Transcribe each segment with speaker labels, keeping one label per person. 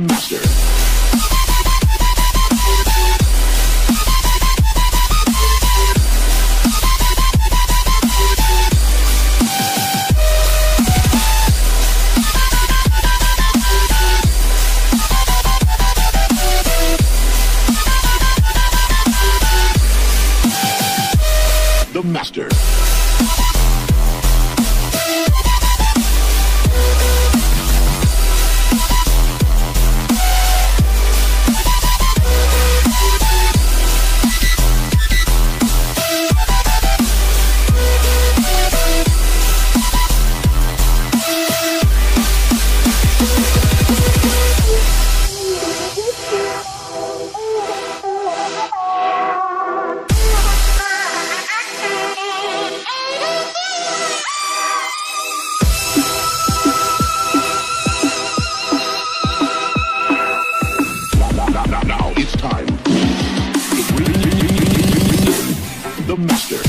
Speaker 1: master. master. the master.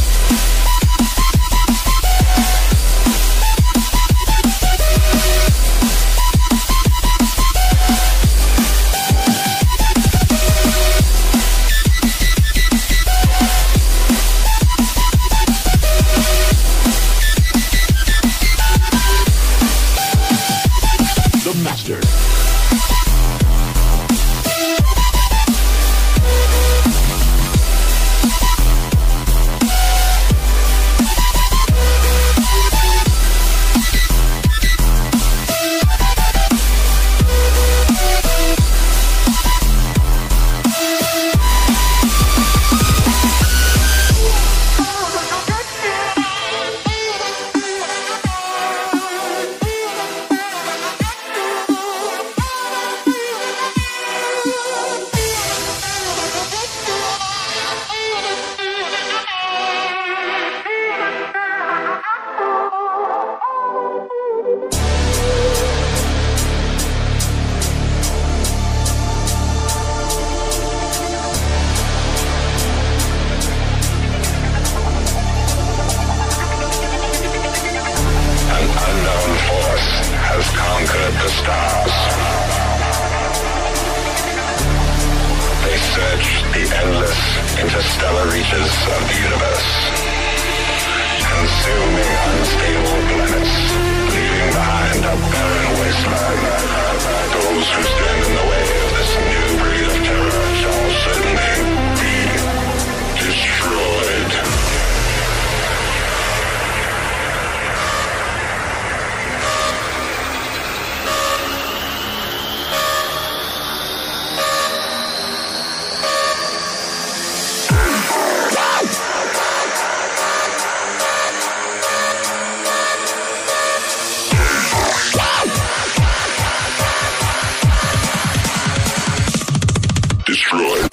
Speaker 1: master. stars. They search the endless interstellar reaches of the universe, consuming unstable planets, leaving behind a barren wasteland. Destroy.